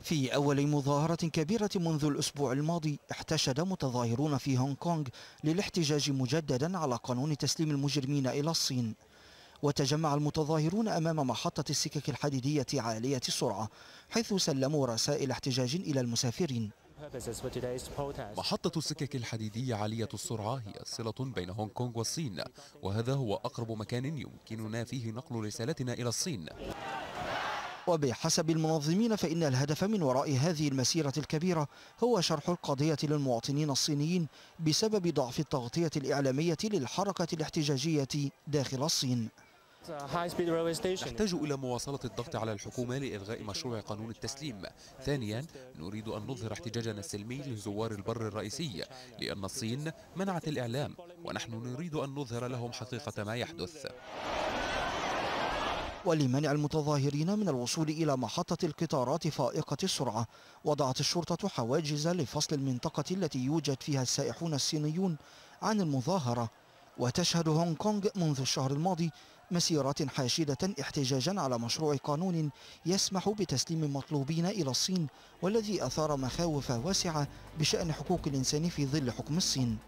في أول مظاهرة كبيرة منذ الأسبوع الماضي احتشد متظاهرون في هونغ كونغ للاحتجاج مجددا على قانون تسليم المجرمين إلى الصين. وتجمع المتظاهرون أمام محطة السكك الحديدية عالية السرعة حيث سلموا رسائل احتجاج إلى المسافرين. محطة السكك الحديدية عالية السرعة هي صلة بين هونغ كونغ والصين وهذا هو أقرب مكان يمكننا فيه نقل رسالتنا إلى الصين. وبحسب المنظمين فإن الهدف من وراء هذه المسيرة الكبيرة هو شرح القضية للمواطنين الصينيين بسبب ضعف التغطية الإعلامية للحركة الاحتجاجية داخل الصين. نحتاج إلى مواصلة الضغط على الحكومة لإلغاء مشروع قانون التسليم. ثانيا نريد أن نظهر احتجاجنا السلمي لزوار البر الرئيسي لأن الصين منعت الإعلام ونحن نريد أن نظهر لهم حقيقة ما يحدث. ولمنع المتظاهرين من الوصول إلى محطة القطارات فائقة السرعة. وضعت الشرطة حواجز لفصل المنطقة التي يوجد فيها السائحون الصينيون عن المظاهرة. وتشهد هونغ كونغ منذ الشهر الماضي مسيرات حاشدة احتجاجا على مشروع قانون يسمح بتسليم مطلوبين إلى الصين والذي أثار مخاوف واسعة بشأن حقوق الإنسان في ظل حكم الصين.